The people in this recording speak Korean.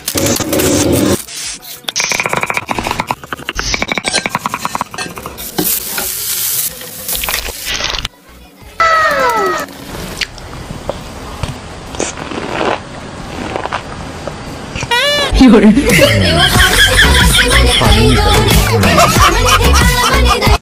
有人。 이걸